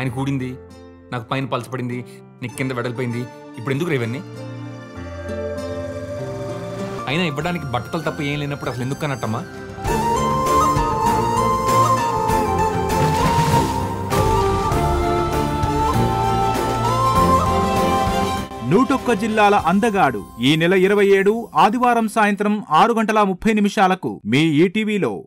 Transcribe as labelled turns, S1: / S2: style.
S1: ఆయన కూడింది నాకు పైన పలచపడింది నీకు కింద వెడలిపోయింది. ఇప్పుడు ఎందుకు ఇవన్నీ? అయినా ఇవ్వడానికి బట్టలు తప్ప ఏం లేనప్పుడు అసలు ఎందుకు అన్నట్టమ్మా?
S2: నూటొక్క జిల్లాల అందగాడు ఈ నెల ఇరవై ఏడు ఆదివారం సాయంత్రం ఆరు గంటల ముప్పై నిమిషాలకు మీ ఈటీవీలో.